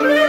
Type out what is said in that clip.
Yeah.